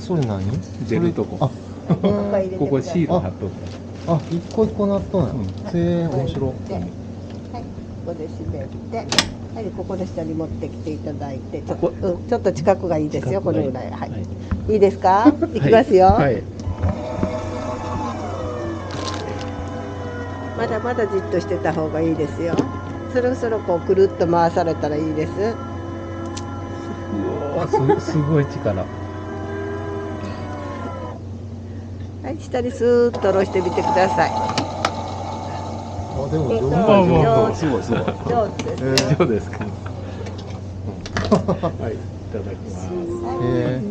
それ何出るとこ。あ。ここシール貼っとくあ一個一個なっとんや。うんへえ面白。はい、ここで締めて、はい、ここの下に持ってきていただいて、ちょっと、うん、ちょっと近くがいいですよ、このぐらい、は。い。い、いですか？いきますよ。はい。まだまだじっとしてた方がいいですよ。そろそろこうくるっと回されたらいいです。うわーすすごい力はい、下にスーッと下ろしてみてください。あでもえ上手すごいすごい上手ですよ。以上ですか。はいいただきます。へえ